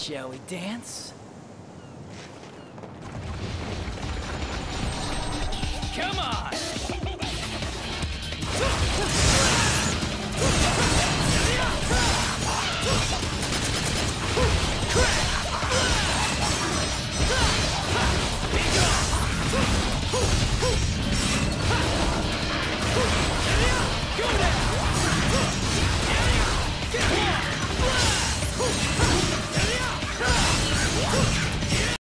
Shall we dance? Come on!